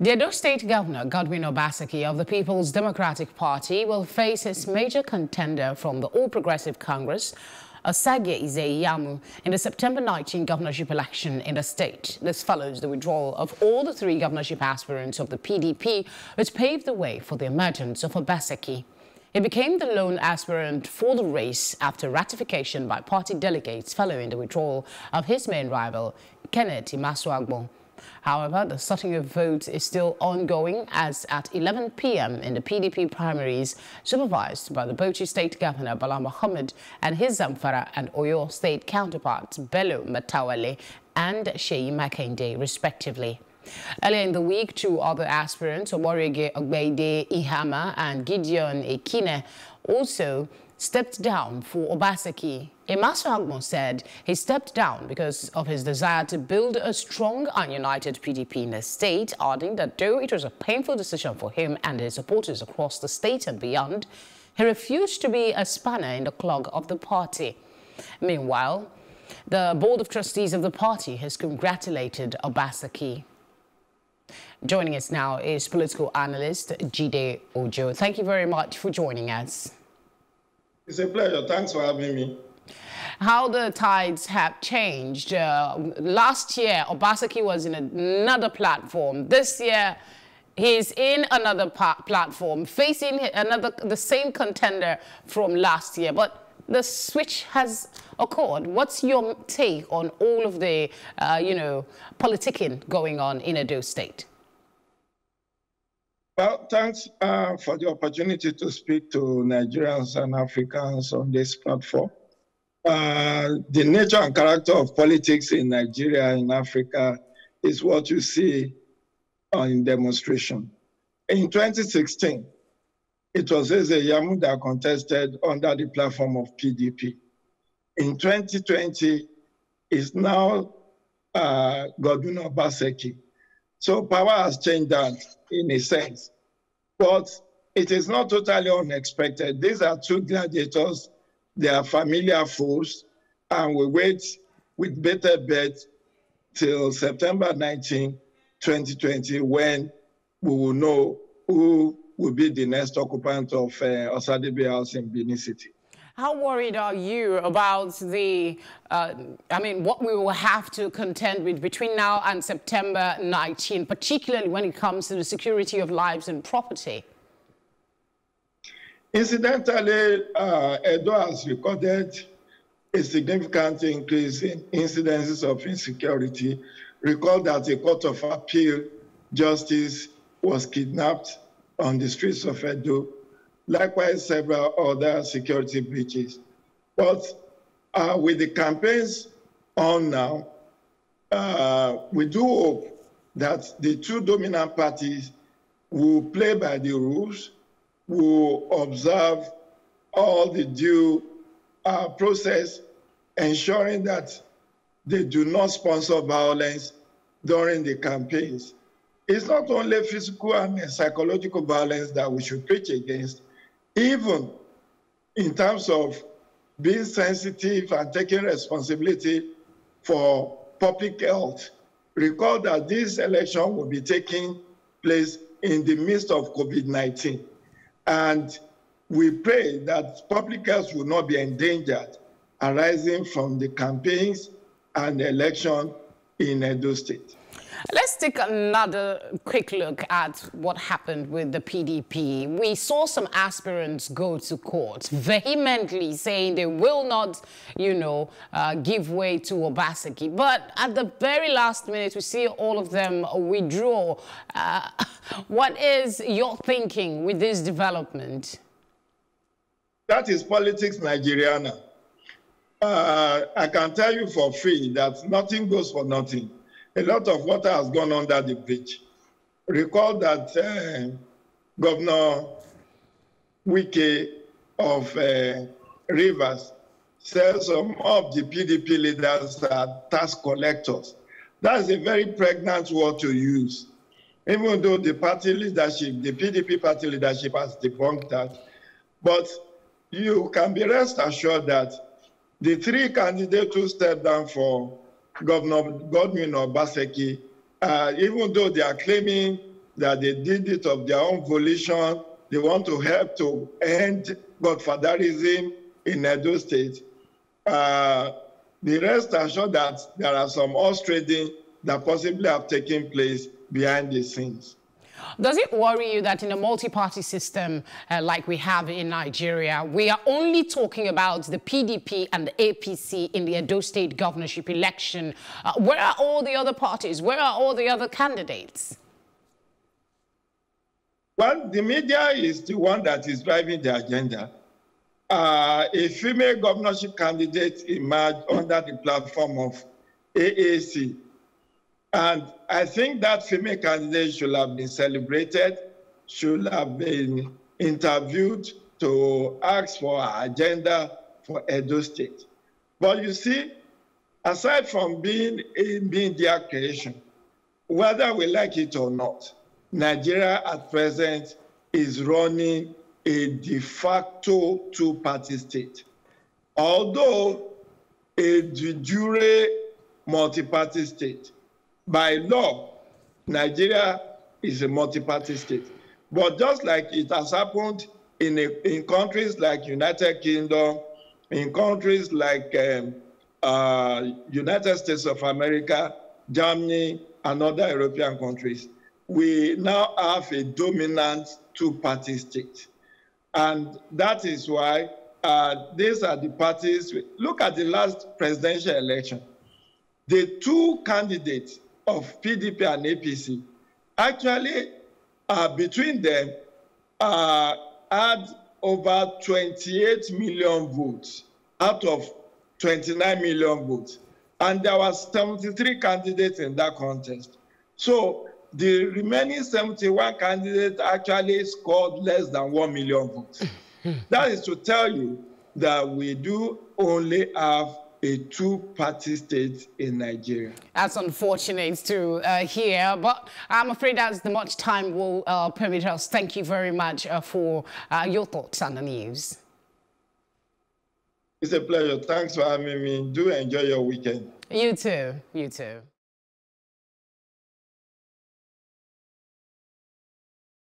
The Edo State Governor, Godwin Obaseki of the People's Democratic Party, will face his major contender from the All Progressive Congress, Osagie Ize-Iyamu, in the September 19 governorship election in the state. This follows the withdrawal of all the three governorship aspirants of the PDP, which paved the way for the emergence of Obaseki. He became the lone aspirant for the race after ratification by party delegates following the withdrawal of his main rival, Kenneth Imansuagbon. However, the sorting of votes is still ongoing as at 11 p.m. in the PDP primaries, supervised by the Bauchi State Governor Bala Mohammed and his Zamfara and Oyo State counterparts Bello Matawalle and Seyi Makinde, respectively. Earlier in the week, two other aspirants, Omoregie Ogbeide Ihama and Gideon Ekine, also stepped down for Obaseki. Imansuagbon said he stepped down because of his desire to build a strong and united PDP in the state, adding that though it was a painful decision for him and his supporters across the state and beyond, he refused to be a spanner in the clog of the party. Meanwhile, the Board of Trustees of the party has congratulated Obaseki. Joining us now is political analyst Jide Ojo. Thank you very much for joining us. It's a pleasure. Thanks for having me. How the tides have changed. Uh, last year, Obaseki was in another platform. This year, he's in another platform, facing another the same contender from last year. But the switch has occurred. What's your take on all of the, uh, you know, politicking going on in Edo State? Well, thanks uh, for the opportunity to speak to Nigerians and Africans on this platform. Uh, the nature and character of politics in Nigeria and Africa is what you see in demonstration. In 2016, it was Ize-Iyamu that contested under the platform of PDP. In 2020, it's now uh, Godwin Obaseki. So power has changed that in a sense. But it is not totally unexpected. These are two gladiators. They are familiar foes, and we wait with better bet till September 19, 2020, when we will know who will be the next occupant of uh, Osadebe House in Benin City. How worried are you about the, uh, I mean, what we will have to contend with between now and September 19, particularly when it comes to the security of lives and property? Incidentally, uh, Edo has recorded a significant increase in incidences of insecurity. Recall that a court of appeal justice was kidnapped on the streets of Edo likewise several other security breaches. But uh, with the campaigns on now, uh, we do hope that the two dominant parties will play by the rules, will observe all the due uh, process, ensuring that they do not sponsor violence during the campaigns. It's not only physical and psychological violence that we should preach against, even in terms of being sensitive and taking responsibility for public health. Recall that this election will be taking place in the midst of COVID-19. And we pray that public health will not be endangered arising from the campaigns and election in Edo State. Let's take another quick look at what happened with the PDP. We saw some aspirants go to court vehemently saying they will not, you know, uh, give way to Obaseki. But at the very last minute, we see all of them withdraw. Uh, what is your thinking with this development? That is politics Nigeriana. Uh, I can tell you for free that nothing goes for nothing a lot of water has gone under the bridge. Recall that uh, Governor Wike of uh, Rivers said some of the PDP leaders are tax collectors. That's a very pregnant word to use. Even though the party leadership, the PDP party leadership has debunked that. But you can be rest assured that the three candidates who stepped down for Governor Godwin Obaseki, uh, even though they are claiming that they did it of their own volition. They want to help to end godfatherism in Edo State. Uh, the rest assured that there are some horse trading that possibly have taken place behind the scenes. Does it worry you that in a multi-party system uh, like we have in Nigeria, we are only talking about the PDP and the APC in the Edo State governorship election? Uh, where are all the other parties? Where are all the other candidates? Well, the media is the one that is driving the agenda. Uh, a female governorship candidate emerged under the platform of AAC, and I think that female candidate should have been celebrated, should have been interviewed to ask for her agenda for Edo State. But you see, aside from being in a media creation, whether we like it or not, Nigeria at present is running a de facto two-party state. Although a de jure multi-party state, by law, Nigeria is a multi-party state. But just like it has happened in, a, in countries like United Kingdom, in countries like um, uh, United States of America, Germany, and other European countries, we now have a dominant two-party state. And that is why uh, these are the parties. Look at the last presidential election. The two candidates of PDP and APC actually uh, between them uh, had over 28 million votes out of 29 million votes. And there were 73 candidates in that contest. So the remaining 71 candidates actually scored less than 1 million votes. that is to tell you that we do only have a two-party state in Nigeria. That's unfortunate to uh, hear, but I'm afraid that's the much time will uh, permit us. Thank you very much uh, for uh, your thoughts on the news. It's a pleasure. Thanks for having me. Do enjoy your weekend. You too. You too.